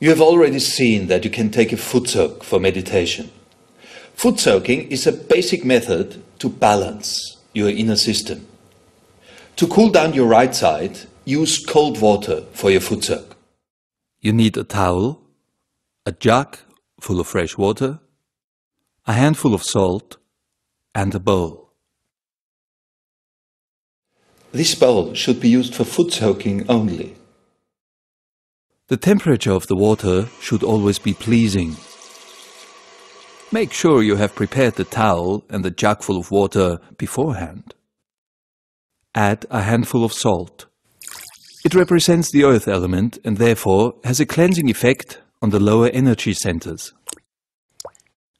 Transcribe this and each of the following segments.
You have already seen that you can take a foot soak for meditation. Foot soaking is a basic method to balance your inner system. To cool down your right side, use cold water for your foot soak. You need a towel, a jug full of fresh water, a handful of salt, and a bowl. This bowl should be used for foot soaking only. The temperature of the water should always be pleasing. Make sure you have prepared the towel and the jug full of water beforehand. Add a handful of salt. It represents the earth element and therefore has a cleansing effect on the lower energy centers.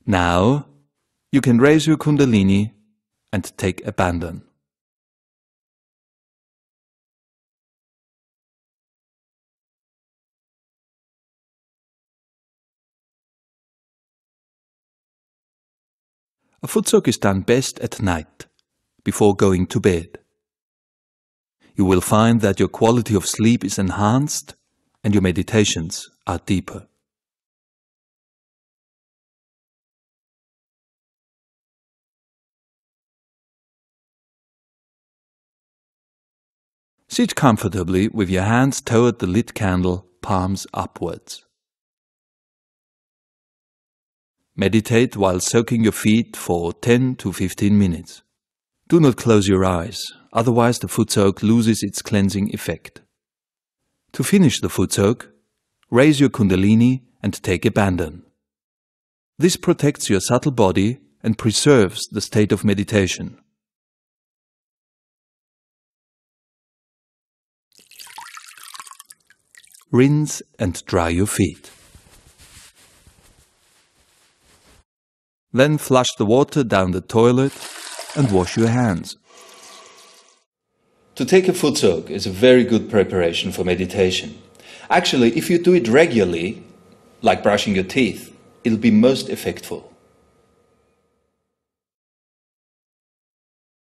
Now, you can raise your kundalini and take a bandhan. A foot soak is done best at night, before going to bed. You will find that your quality of sleep is enhanced and your meditations are deeper. Sit comfortably with your hands toward the lit candle, palms upwards. Meditate while soaking your feet for 10 to 15 minutes. Do not close your eyes, otherwise the foot soak loses its cleansing effect. To finish the foot soak, raise your kundalini and take a bandhan. This protects your subtle body and preserves the state of meditation. Rinse and dry your feet. Then flush the water down the toilet and wash your hands. To take a foot soak is a very good preparation for meditation. Actually, if you do it regularly, like brushing your teeth, it'll be most effectful.